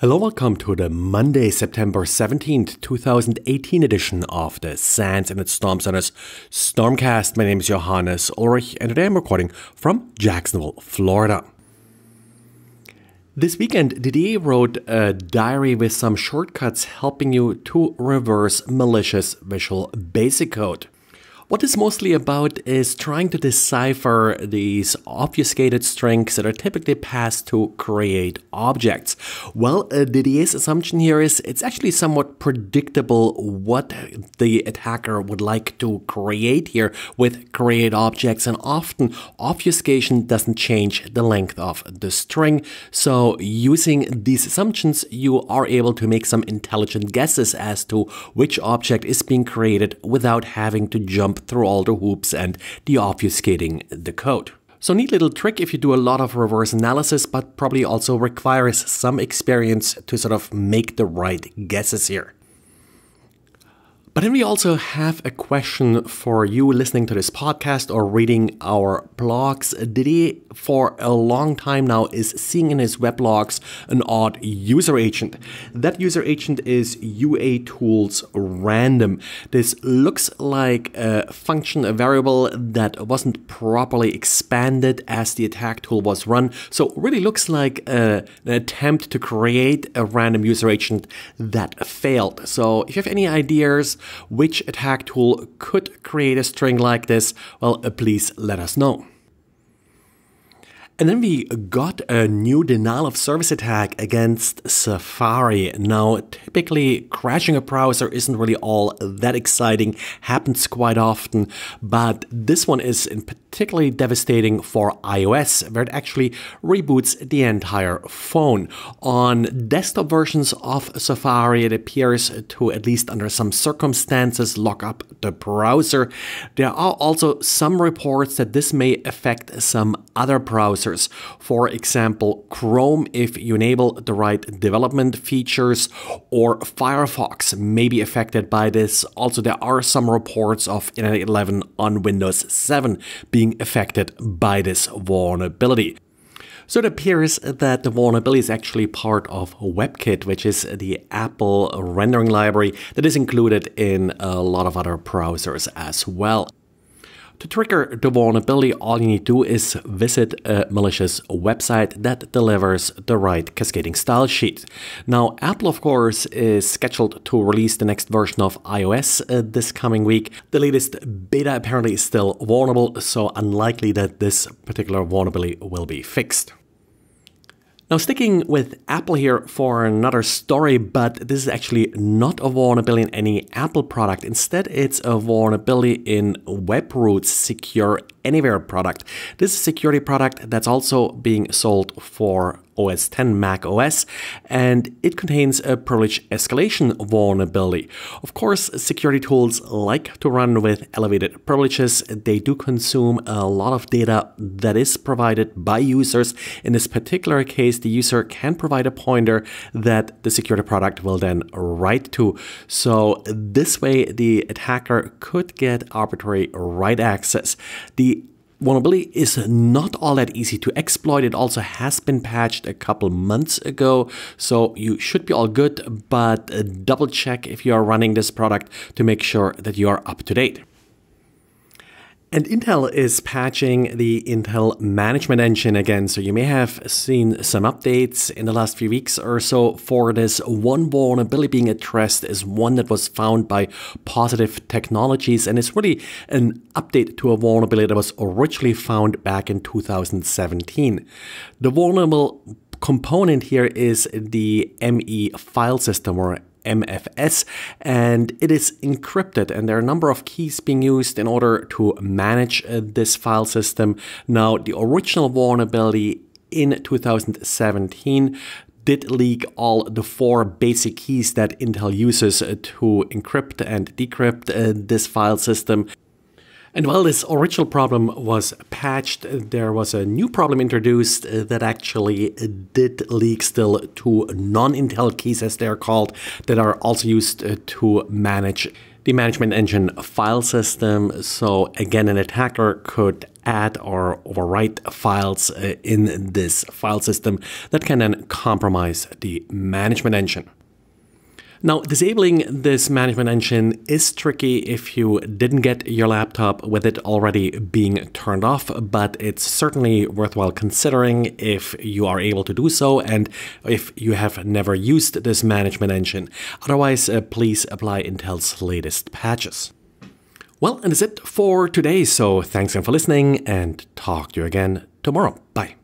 Hello, welcome to the Monday, September 17th, 2018 edition of the SANS Internet Storm Center's Stormcast. My name is Johannes Ulrich, and today I'm recording from Jacksonville, Florida. This weekend, Didier wrote a diary with some shortcuts helping you to reverse malicious Visual Basic code. What it's mostly about is trying to decipher these obfuscated strings that are typically passed to create objects. Well, uh, Didier's assumption here is it's actually somewhat predictable what the attacker would like to create here with create objects, and often obfuscation doesn't change the length of the string. So, using these assumptions, you are able to make some intelligent guesses as to which object is being created without having to jump through all the hoops and deobfuscating the code. So neat little trick if you do a lot of reverse analysis, but probably also requires some experience to sort of make the right guesses here. But then we also have a question for you listening to this podcast or reading our blogs. Didier, for a long time now, is seeing in his weblogs an odd user agent. That user agent is UA Tools Random. This looks like a function, a variable that wasn't properly expanded as the attack tool was run. So really looks like a, an attempt to create a random user agent that failed. So if you have any ideas, which attack tool could create a string like this? Well, uh, please let us know. And then we got a new denial of service attack against Safari. Now, typically crashing a browser isn't really all that exciting, happens quite often, but this one is in particularly devastating for iOS, where it actually reboots the entire phone. On desktop versions of Safari, it appears to, at least under some circumstances, lock up the browser. There are also some reports that this may affect some other browsers. For example, Chrome if you enable the right development features, or Firefox may be affected by this. Also, there are some reports of Internet 11 on Windows 7 being affected by this vulnerability. So it appears that the vulnerability is actually part of WebKit, which is the Apple rendering library that is included in a lot of other browsers as well. To trigger the vulnerability, all you need to do is visit a malicious website that delivers the right cascading style sheet. Now, Apple, of course, is scheduled to release the next version of iOS uh, this coming week. The latest beta apparently is still vulnerable, so unlikely that this particular vulnerability will be fixed. Now, sticking with Apple here for another story, but this is actually not a vulnerability in any Apple product. Instead, it's a vulnerability in WebRoot's Secure Anywhere product. This is a security product that's also being sold for OS 10 Mac OS, and it contains a privilege escalation vulnerability. Of course, security tools like to run with elevated privileges. They do consume a lot of data that is provided by users. In this particular case, the user can provide a pointer that the security product will then write to. So this way, the attacker could get arbitrary write access. The vulnerability is not all that easy to exploit. It also has been patched a couple months ago, so you should be all good, but uh, double check if you are running this product to make sure that you are up to date. And Intel is patching the Intel Management Engine again, so you may have seen some updates in the last few weeks or so for this. One vulnerability being addressed is one that was found by Positive Technologies, and it's really an update to a vulnerability that was originally found back in 2017. The vulnerable component here is the ME file system or MFS, and it is encrypted. And there are a number of keys being used in order to manage uh, this file system. Now, the original vulnerability in 2017 did leak all the four basic keys that Intel uses uh, to encrypt and decrypt uh, this file system. And while this original problem was patched, there was a new problem introduced that actually did leak still two non-Intel keys, as they're called, that are also used to manage the management engine file system. So again, an attacker could add or overwrite files uh, in this file system that can then compromise the management engine. Now, disabling this management engine is tricky if you didn't get your laptop with it already being turned off, but it's certainly worthwhile considering if you are able to do so and if you have never used this management engine. Otherwise, uh, please apply Intel's latest patches. Well, and that's it for today. So thanks again for listening and talk to you again tomorrow. Bye.